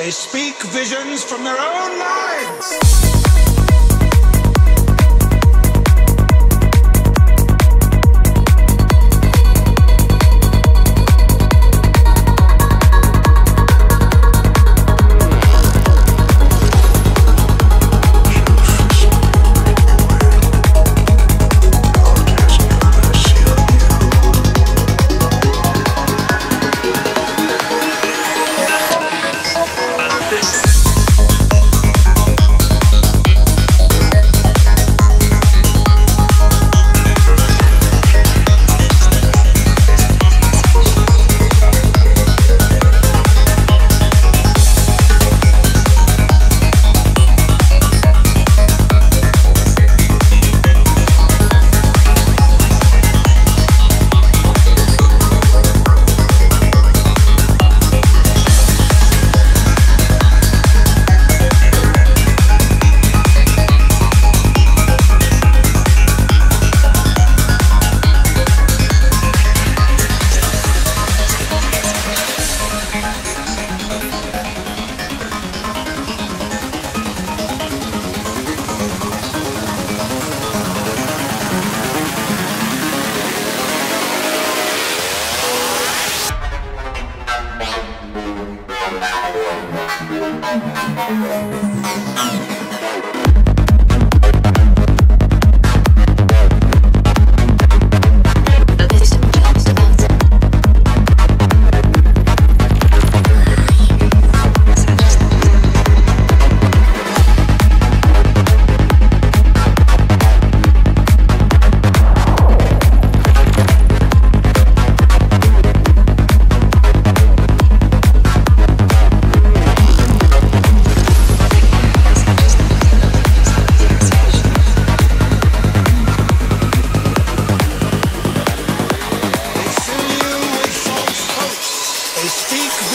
They speak visions from their own minds.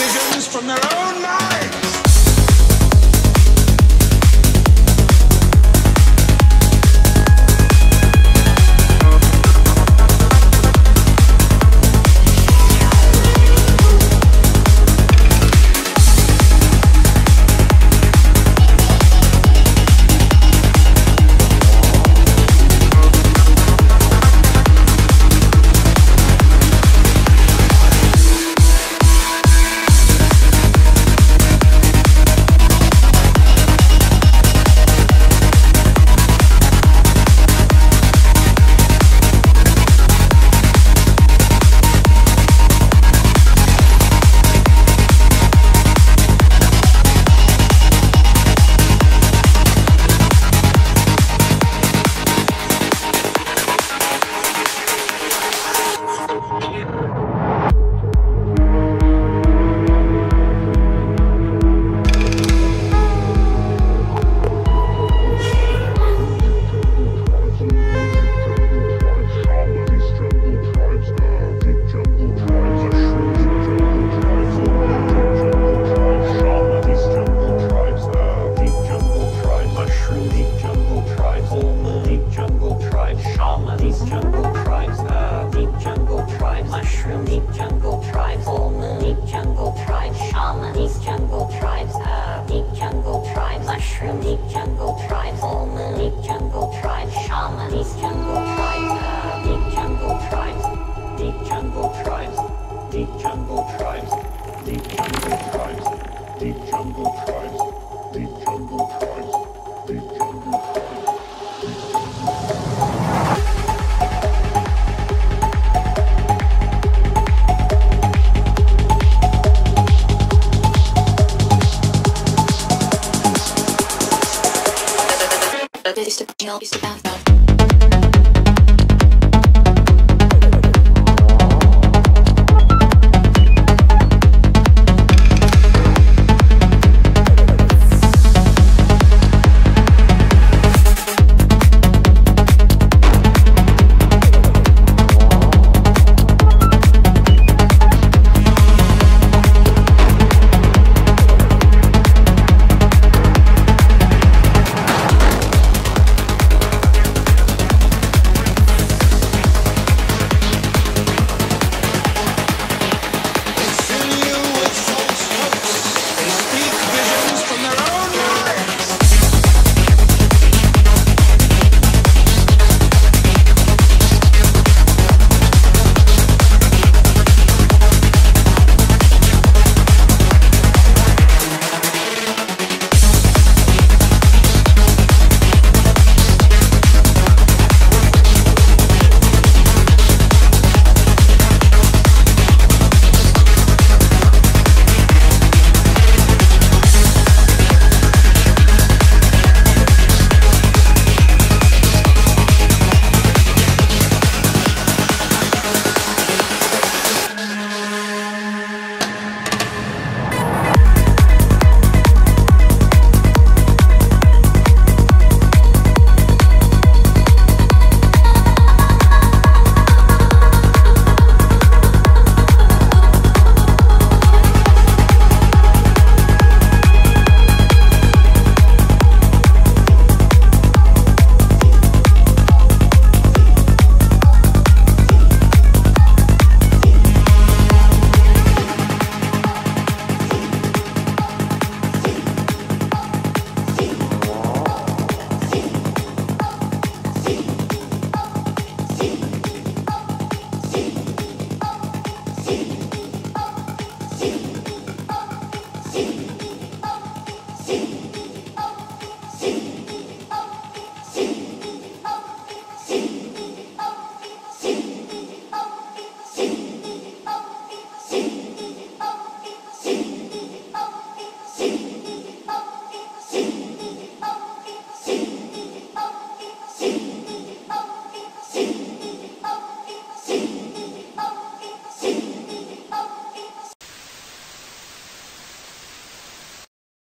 Speak visions from their own minds. Mushroom deep jungle tribes, all the deep jungle tribes, shaman deep jungle tribes, uh, deep jungle tribes, mushroom deep jungle tribes, the deep jungle tribes, shaman deep jungle tribes, uh, deep jungle tribes, deep jungle tribes, deep jungle tribes, deep jungle tribes, deep jungle tribes, Know, it's the bounce,